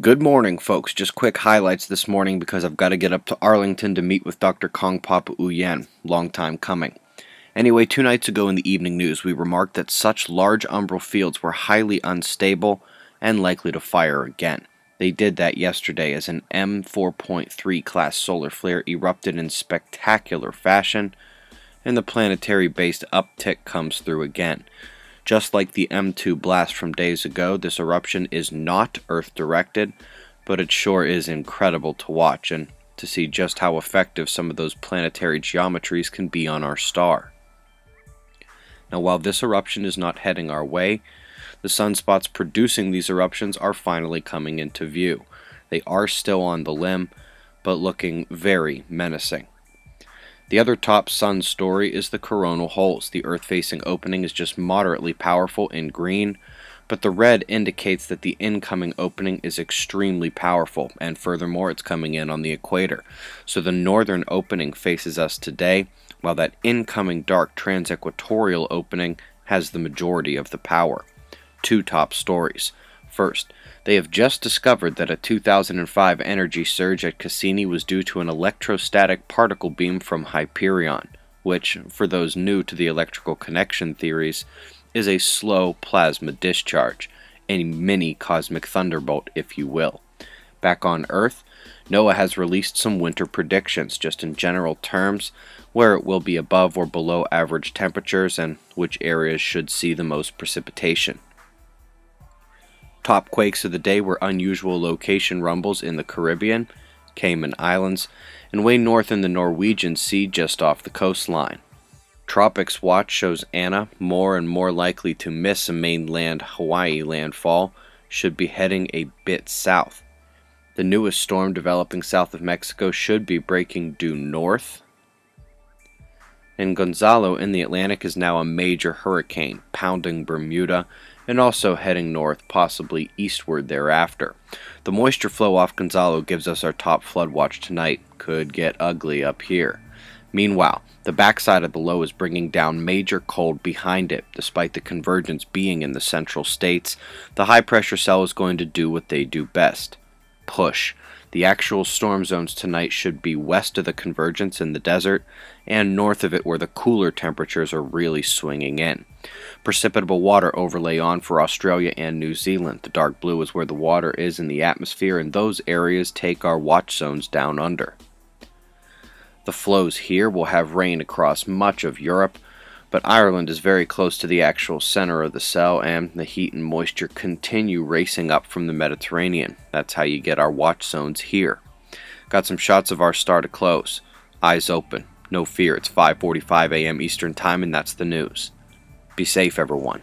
Good morning, folks. Just quick highlights this morning because I've got to get up to Arlington to meet with Dr. Kong Papa Uyen. Long time coming. Anyway, two nights ago in the evening news, we remarked that such large umbral fields were highly unstable and likely to fire again. They did that yesterday as an M4.3 class solar flare erupted in spectacular fashion, and the planetary based uptick comes through again. Just like the M2 blast from days ago, this eruption is not Earth directed, but it sure is incredible to watch and to see just how effective some of those planetary geometries can be on our star. Now, while this eruption is not heading our way, the sunspots producing these eruptions are finally coming into view. They are still on the limb, but looking very menacing. The other top sun story is the coronal holes. The Earth facing opening is just moderately powerful in green, but the red indicates that the incoming opening is extremely powerful, and furthermore, it's coming in on the equator. So the northern opening faces us today, while that incoming dark transequatorial opening has the majority of the power. Two top stories. First, they have just discovered that a 2005 energy surge at Cassini was due to an electrostatic particle beam from Hyperion, which, for those new to the electrical connection theories, is a slow plasma discharge, a mini cosmic thunderbolt, if you will. Back on Earth, NOAA has released some winter predictions, just in general terms, where it will be above or below average temperatures and which areas should see the most precipitation. Top quakes of the day were unusual location rumbles in the Caribbean, Cayman Islands, and way north in the Norwegian Sea just off the coastline. Tropics Watch shows Ana more and more likely to miss a mainland Hawaii landfall, should be heading a bit south. The newest storm developing south of Mexico should be breaking due north. And Gonzalo in the Atlantic is now a major hurricane, pounding Bermuda and also heading north, possibly eastward thereafter. The moisture flow off Gonzalo gives us our top flood watch tonight. Could get ugly up here. Meanwhile, the backside of the low is bringing down major cold behind it. Despite the convergence being in the central states, the high pressure cell is going to do what they do best push. The actual storm zones tonight should be west of the convergence in the desert and north of it where the cooler temperatures are really swinging in. Precipitable water overlay on for Australia and New Zealand. The dark blue is where the water is in the atmosphere, and those areas take our watch zones down under. The flows here will have rain across much of Europe, but Ireland is very close to the actual center of the cell, and the heat and moisture continue racing up from the Mediterranean. That's how you get our watch zones here. Got some shots of our star to close. Eyes open. No fear, it's 5:45 a.m. Eastern Time and that's the news. Be safe everyone.